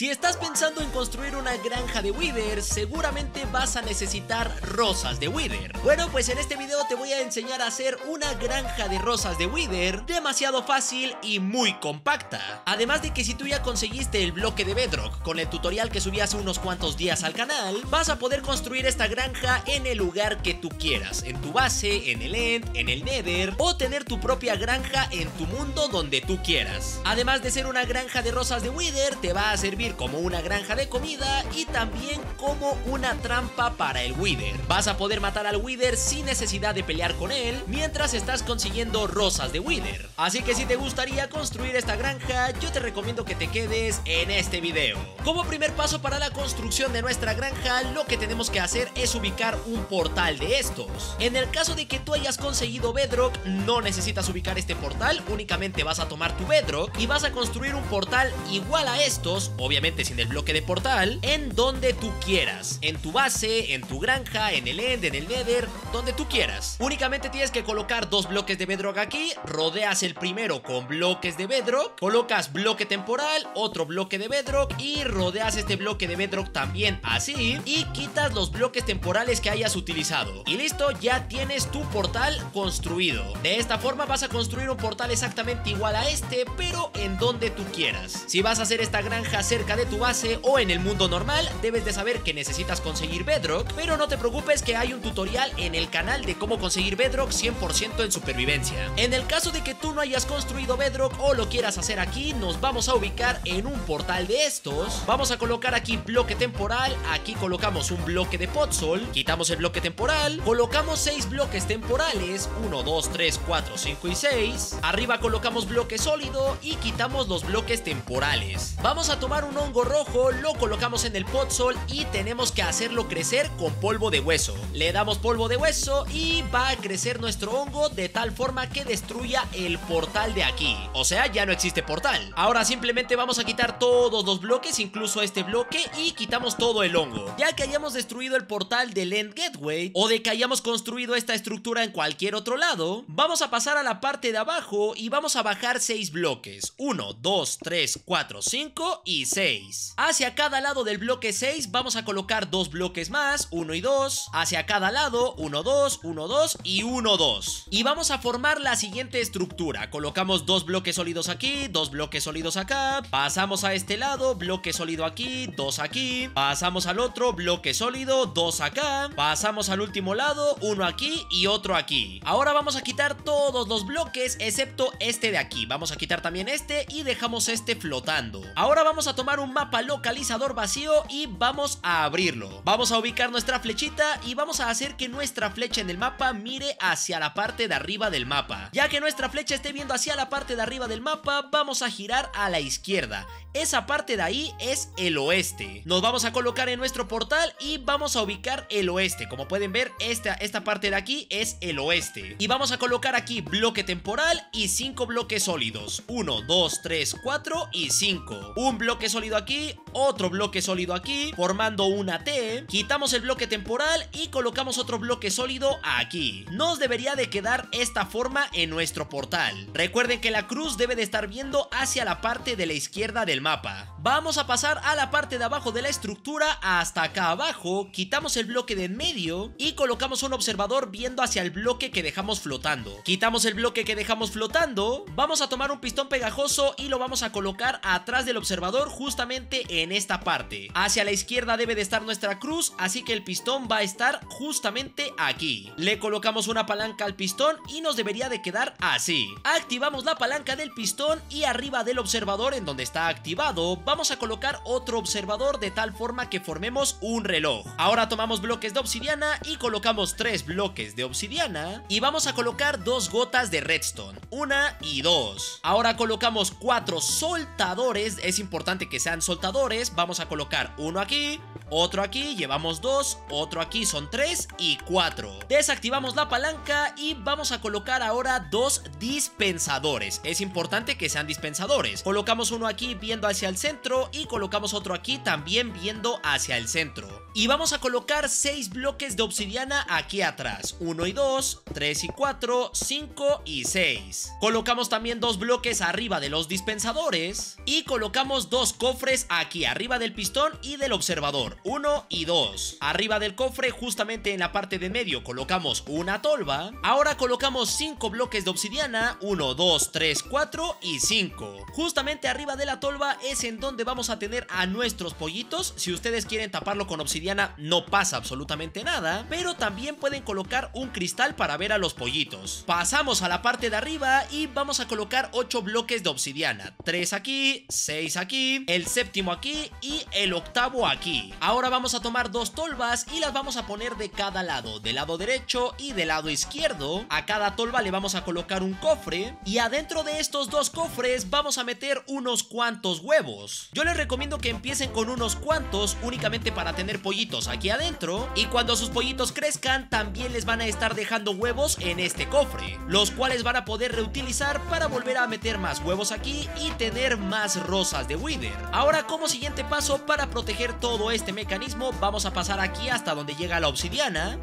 Si estás pensando en construir una granja de Wither, seguramente vas a necesitar rosas de Wither. Bueno, pues en este video te voy a enseñar a hacer una granja de rosas de Wither demasiado fácil y muy compacta. Además de que si tú ya conseguiste el bloque de Bedrock con el tutorial que subí hace unos cuantos días al canal, vas a poder construir esta granja en el lugar que tú quieras, en tu base, en el End, en el Nether o tener tu propia granja en tu mundo donde tú quieras. Además de ser una granja de rosas de Wither, te va a servir como una granja de comida y también como una trampa para el Wither. Vas a poder matar al Wither sin necesidad de pelear con él mientras estás consiguiendo rosas de Wither. Así que si te gustaría construir esta granja, yo te recomiendo que te quedes en este video. Como primer paso para la construcción de nuestra granja, lo que tenemos que hacer es ubicar un portal de estos. En el caso de que tú hayas conseguido Bedrock, no necesitas ubicar este portal, únicamente vas a tomar tu Bedrock y vas a construir un portal igual a estos, obviamente sin el bloque de portal, en donde tú quieras. En tu base, en tu granja, en el end, en el nether, donde tú quieras. Únicamente tienes que colocar dos bloques de bedrock aquí, rodeas el primero con bloques de bedrock, colocas bloque temporal, otro bloque de bedrock y rodeas este bloque de bedrock también así y quitas los bloques temporales que hayas utilizado. Y listo, ya tienes tu portal construido. De esta forma vas a construir un portal exactamente igual a este, pero en donde tú quieras. Si vas a hacer esta granja cerca de tu base o en el mundo normal, debes de saber que necesitas conseguir Bedrock, pero no te preocupes que hay un tutorial en el canal de cómo conseguir Bedrock 100% en supervivencia. En el caso de que tú no hayas construido Bedrock o lo quieras hacer aquí, nos vamos a ubicar en un portal de estos. Vamos a colocar aquí bloque temporal, aquí colocamos un bloque de podzol, quitamos el bloque temporal, colocamos 6 bloques temporales, 1, 2, 3, 4, 5 y 6. Arriba colocamos bloque sólido y quitamos los bloques temporales. Vamos a tomar un hongo rojo, lo colocamos en el podzol y tenemos que hacerlo crecer con polvo de hueso. Le damos polvo de hueso y va a crecer nuestro hongo de tal forma que destruya el portal de aquí. O sea, ya no existe portal. Ahora simplemente vamos a quitar todos los bloques, incluso este bloque, y quitamos todo el hongo. Ya que hayamos destruido el portal del End Gateway o de que hayamos construido esta estructura en cualquier otro lado, vamos a pasar a la parte de abajo y vamos a bajar 6 bloques. 1, 2, 3, 4, 5 y 6. Hacia cada lado del bloque 6 vamos a colocar dos bloques más, 1 y 2. Hacia cada lado, 1, 2, 1, 2 y 1, 2. Y vamos a formar la siguiente estructura. Colocamos dos bloques sólidos aquí, dos bloques sólidos acá. Pasamos a este lado, bloque sólido aquí, dos aquí. Pasamos al otro, bloque sólido, dos acá. Pasamos al último lado, uno aquí y otro aquí. Ahora vamos a quitar todos los bloques excepto este de aquí. Vamos a quitar también este y dejamos este flotando. Ahora vamos a tomar un mapa localizador vacío y vamos a abrirlo. Vamos a ubicar nuestra flechita y vamos a hacer que nuestra flecha en el mapa mire hacia la parte de arriba del mapa. Ya que nuestra flecha esté viendo hacia la parte de arriba del mapa, vamos a girar a la izquierda. Esa parte de ahí es el oeste. Nos vamos a colocar en nuestro portal y vamos a ubicar el oeste. Como pueden ver, esta, esta parte de aquí es el oeste. Y vamos a colocar aquí bloque temporal y 5 bloques sólidos. 1, 2, 3, 4 y 5. Un bloque sólido aquí, otro bloque sólido aquí, formando una T. Quitamos el bloque temporal y colocamos otro bloque sólido aquí. Nos debería de quedar esta forma en nuestro portal. Recuerden que la cruz debe de estar viendo hacia la parte de la izquierda del mapa. Vamos a pasar a la parte de abajo de la estructura hasta acá abajo, quitamos el bloque de en medio y colocamos un observador viendo hacia el bloque que dejamos flotando. Quitamos el bloque que dejamos flotando, vamos a tomar un pistón pegajoso y lo vamos a colocar atrás del observador justamente en esta parte. Hacia la izquierda debe de estar nuestra cruz, así que el pistón va a estar justamente aquí. Le colocamos una palanca al pistón y nos debería de quedar así. Activamos la palanca del pistón y arriba del observador en donde está activado, vamos a colocar otro observador de tal forma que formemos un reloj. Ahora tomamos bloques de obsidiana y colocamos tres bloques de obsidiana y vamos a colocar dos gotas de redstone, una y dos. Ahora colocamos cuatro soltadores, es importante que sean soltadores, vamos a colocar uno aquí, otro aquí, llevamos dos, otro aquí son tres y cuatro. Desactivamos la palanca y vamos a colocar ahora dos dispensadores. Es importante que sean dispensadores. Colocamos uno aquí viendo hacia el centro y colocamos otro aquí también viendo hacia el centro. Y vamos a colocar seis bloques de obsidiana aquí atrás. 1 y 2, 3 y 4, 5 y 6. Colocamos también dos bloques arriba de los dispensadores y colocamos dos cofres aquí arriba del pistón y del observador. 1 y 2. Arriba del cofre justamente en la parte de medio colocamos una tolva. Ahora colocamos 5 bloques de obsidiana. 1, 2, 3, 4 y 5. Justamente arriba de la tolva es en donde vamos a tener a nuestros pollitos. Si ustedes quieren taparlo con obsidiana no pasa absolutamente nada, pero también pueden colocar un cristal para ver a los pollitos. Pasamos a la parte de arriba y vamos a colocar 8 bloques de obsidiana, 3 aquí, 6 aquí, el séptimo aquí y el octavo aquí. Ahora vamos a tomar dos tolvas y las vamos a poner de cada lado, del lado derecho y del lado izquierdo. A cada tolva le vamos a colocar un cofre y adentro de estos dos cofres vamos a meter unos cuantos huevos. Yo les recomiendo que empiecen con unos cuantos únicamente para tener pollitos aquí adentro y cuando sus pollitos crezcan también les van a estar dejando huevos en este cofre, los cuales van a poder reutilizar para volver a meter más huevos aquí y tener más rosas de Wither. Ahora como siguiente paso para proteger todo este mecanismo vamos a pasar aquí hasta donde llega la obsidiana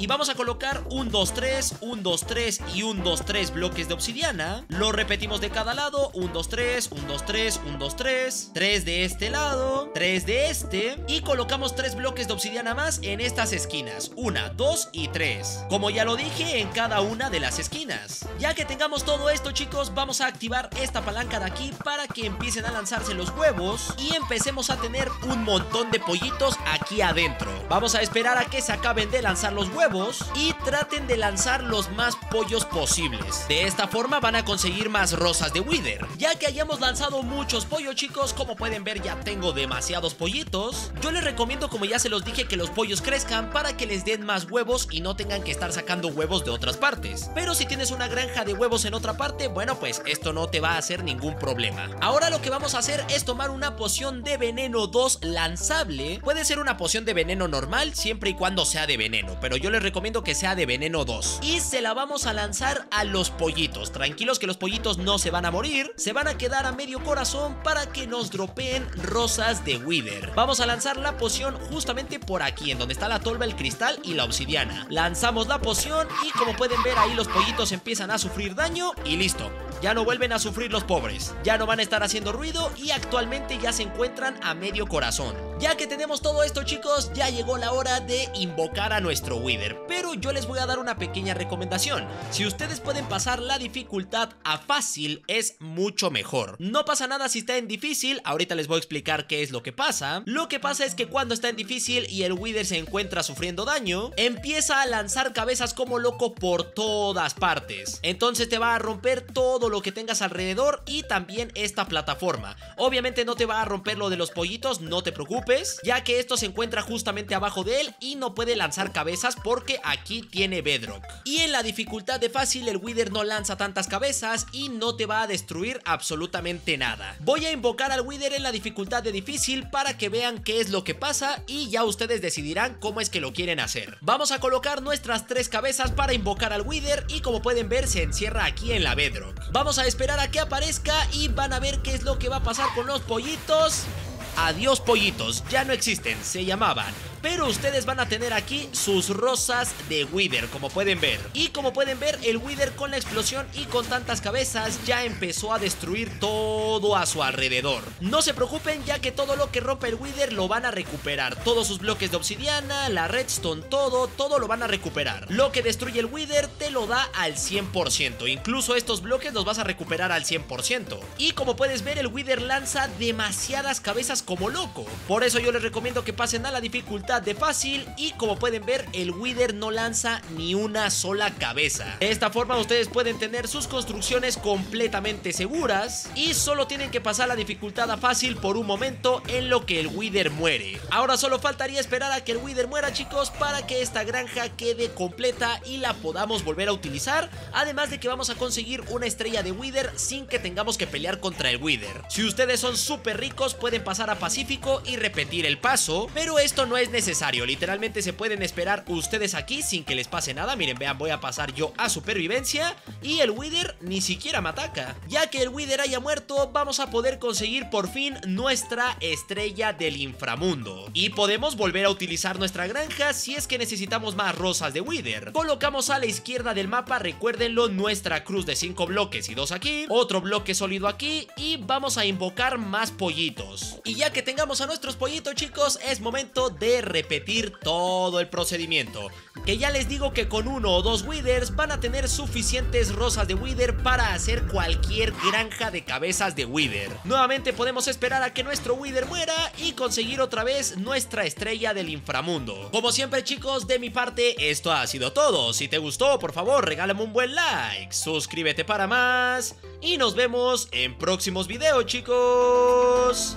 y vamos a colocar un 2, 3, un 2, 3 y un 2, 3 bloques de obsidiana. Lo repetimos de cada lado, un 2, 3, un 2, 3, un 2, 3, 3 de este lado, 3 de este y colocamos 3 bloques de obsidiana más en estas esquinas, 1, 2 y 3. Como ya lo dije, en cada una de las esquinas. Ya que tengamos todo esto chicos, vamos a activar esta palanca de aquí para que empiecen a lanzarse los huevos y empecemos a tener un montón de pollitos aquí adentro. Vamos a esperar a que se acaben de lanzar los huevos y traten de lanzar los más pollos posibles. De esta forma van a conseguir más rosas de Wither. Ya que hayamos lanzado muchos pollos chicos, como pueden ver ya tengo demasiados pollitos. Yo les recomiendo como ya se los dije que los pollos crezcan para que les den más huevos y no tengan que estar sacando huevos de otras partes. Pero si tienes una granja de huevos en otra parte, bueno pues esto no te va a hacer ningún problema. Ahora lo que vamos a hacer es tomar una poción de veneno 2 lanzable. Puede ser una poción de veneno normal siempre y cuando sea de veneno, pero yo les recomiendo que sea de veneno 2 Y se la vamos a lanzar a los pollitos. Tranquilos que los pollitos no se van a morir. Se van a quedar a medio corazón para que nos dropeen rosas de Wither Vamos a lanzar la poción justamente por aquí En donde está la tolva, el cristal y la obsidiana. Lanzamos la poción y como pueden ver ahí los pollitos empiezan a sufrir daño y listo ya no vuelven a sufrir los pobres, ya no van a estar haciendo ruido y actualmente ya se encuentran a medio corazón. Ya que tenemos todo esto chicos, ya llegó la hora de invocar a nuestro Wither, pero yo les voy a dar una pequeña recomendación. Si ustedes pueden pasar la dificultad a fácil, es mucho mejor. No pasa nada si está en difícil, ahorita les voy a explicar qué es lo que pasa. Lo que pasa es que cuando está en difícil y el Wither se encuentra sufriendo daño, empieza a lanzar cabezas como loco por todas partes. Entonces te va a romper todo lo que tengas alrededor y también esta plataforma. Obviamente no te va a romper lo de los pollitos, no te preocupes, ya que esto se encuentra justamente abajo de él y no puede lanzar cabezas porque aquí tiene bedrock. Y en la dificultad de fácil el Wither no lanza tantas cabezas y no te va a destruir absolutamente nada. Voy a invocar al Wither en la dificultad de difícil para que vean qué es lo que pasa y ya ustedes decidirán cómo es que lo quieren hacer. Vamos a colocar nuestras tres cabezas para invocar al Wither y como pueden ver se encierra aquí en la bedrock. Vamos a esperar a que aparezca y van a ver qué es lo que va a pasar con los pollitos. Adiós pollitos, ya no existen, se llamaban pero ustedes van a tener aquí sus rosas de Wither, como pueden ver. Y como pueden ver, el Wither con la explosión y con tantas cabezas ya empezó a destruir todo a su alrededor. No se preocupen ya que todo lo que rompe el Wither lo van a recuperar. Todos sus bloques de obsidiana, la redstone, todo, todo lo van a recuperar. Lo que destruye el Wither te lo da al 100%. Incluso estos bloques los vas a recuperar al 100%. Y como puedes ver, el Wither lanza demasiadas cabezas como loco. Por eso yo les recomiendo que pasen a la dificultad de fácil y como pueden ver el Wither no lanza ni una sola cabeza. De esta forma ustedes pueden tener sus construcciones completamente seguras y solo tienen que pasar la dificultad a fácil por un momento en lo que el Wither muere. Ahora solo faltaría esperar a que el Wither muera chicos para que esta granja quede completa y la podamos volver a utilizar. Además de que vamos a conseguir una estrella de Wither sin que tengamos que pelear contra el Wither. Si ustedes son súper ricos pueden pasar a pacífico y repetir el paso, pero esto no es necesario, literalmente se pueden esperar ustedes aquí sin que les pase nada, miren, vean, voy a pasar yo a supervivencia y el Wither ni siquiera me ataca. Ya que el Wither haya muerto, vamos a poder conseguir por fin nuestra estrella del inframundo. Y podemos volver a utilizar nuestra granja si es que necesitamos más rosas de Wither. Colocamos a la izquierda del mapa, recuérdenlo, nuestra cruz de 5 bloques y 2 aquí, otro bloque sólido aquí y vamos a invocar más pollitos. Y ya que tengamos a nuestros pollitos chicos, es momento de repetir todo el procedimiento. Que ya les digo que con uno o dos Withers van a tener suficientes rosas de Wither para hacer cualquier granja de cabezas de Wither. Nuevamente podemos esperar a que nuestro Wither muera y conseguir otra vez nuestra estrella del inframundo. Como siempre chicos, de mi parte esto ha sido todo. Si te gustó, por favor regálame un buen like, suscríbete para más y nos vemos en próximos videos chicos.